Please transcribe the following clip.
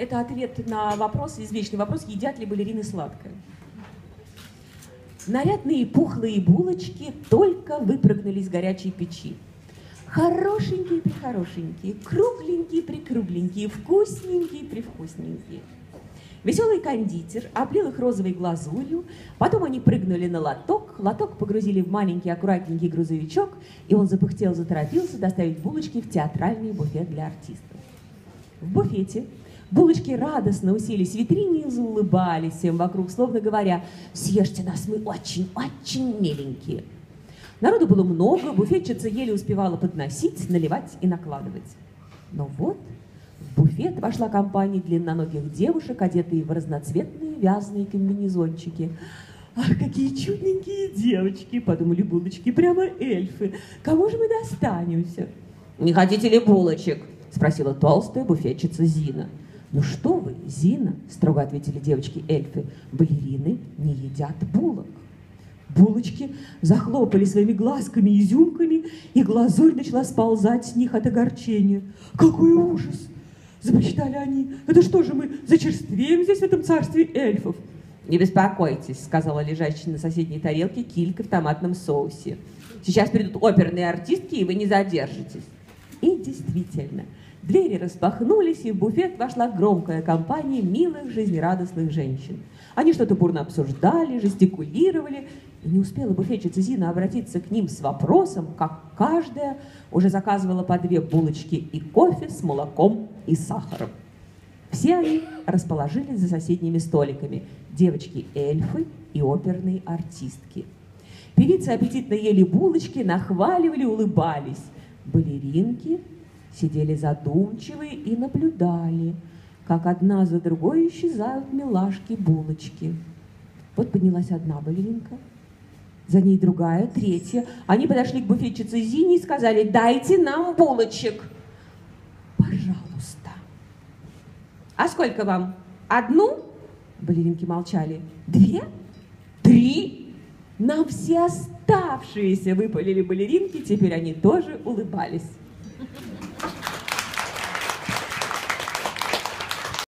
Это ответ на вопрос, извечный вопрос, едят ли балерины сладкое. Нарядные пухлые булочки только выпрыгнули из горячей печи. Хорошенькие-прихорошенькие, кругленькие-прикругленькие, вкусненькие-привкусненькие. Веселый кондитер облил их розовой глазурью, потом они прыгнули на лоток, лоток погрузили в маленький аккуратненький грузовичок, и он запыхтел, заторопился доставить булочки в театральный буфет для артистов. В буфете булочки радостно уселись в витрине и заулыбались всем вокруг, словно говоря, «Съешьте нас, мы очень-очень миленькие». Народу было много, буфетчица еле успевала подносить, наливать и накладывать. Но вот в буфет вошла компания длинноногих девушек, одетые в разноцветные вязаные комбинезончики. «Ах, какие чудненькие девочки!» — подумали булочки, прямо эльфы. «Кому же мы достанемся?» «Не хотите ли булочек?» — спросила толстая буфетчица Зина. «Ну что вы, Зина?» — строго ответили девочки-эльфы. «Балерины не едят булок». Булочки захлопали своими глазками изюмками, и глазурь начала сползать с них от огорчения. «Какой ужас!» — запричитали они. «Это что же мы зачерствеем здесь, в этом царстве эльфов?» «Не беспокойтесь», — сказала лежащая на соседней тарелке килька в томатном соусе. «Сейчас придут оперные артистки, и вы не задержитесь». И действительно, двери распахнулись, и в буфет вошла громкая компания милых, жизнерадостных женщин. Они что-то бурно обсуждали, жестикулировали, и не успела буфетчица Зина обратиться к ним с вопросом, как каждая уже заказывала по две булочки и кофе с молоком и сахаром. Все они расположились за соседними столиками. Девочки-эльфы и оперные артистки. Певицы аппетитно ели булочки, нахваливали, улыбались. Балеринки сидели задумчивые и наблюдали, как одна за другой исчезают милашки-булочки. Вот поднялась одна балеринка, за ней другая, третья. Они подошли к буфетчице Зине и сказали, дайте нам булочек. Пожалуйста. А сколько вам? Одну? Балеринки молчали. Две? Три? Нам все оставшиеся выпалили балеринки, теперь они тоже улыбались. Thank you.